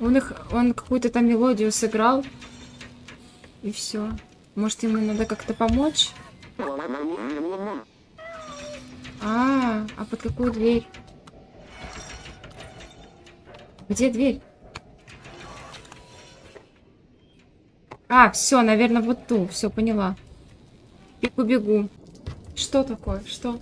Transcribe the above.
Он их, он какую-то там мелодию сыграл. И все. Может, ему надо как-то помочь? А, а под какую дверь? Где дверь? А, все, наверное, вот ту. Все, поняла. Бегу-бегу. Что такое? Что?